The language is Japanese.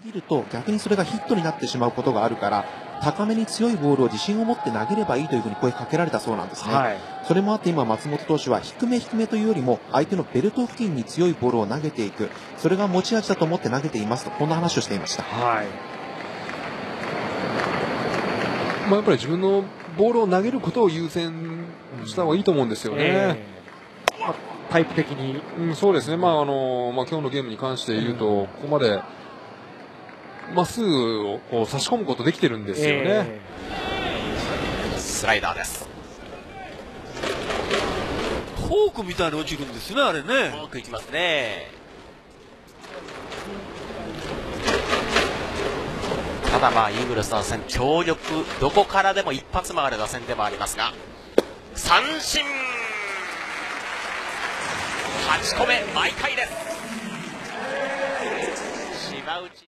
ぎると逆にそれがヒットになってしまうことがあるから高めに強いボールを自信を持って投げればいいというふうに声かけられたそうなんですね、はい、それもあって今松本投手は低め低めというよりも相手のベルト付近に強いボールを投げていく。それが持ち味だと思って投げていますとこんな話をしていました、はい。まあ、やっぱり自分のボールを投げることを優先した方がいいと思うんですよね。えーまあ、タイプ的に、うん、そうですね、まああのまあ、今日のゲームに関して言うと、ここまでまっすぐをこう差し込むことできてるんですよね。えー、スライダーです。フォークみたいに落ちるんですね、あれね。フォークいきますね。ただまあイーグルス打線強力どこからでも一発回る打線でもありますが三振8個目毎回です島内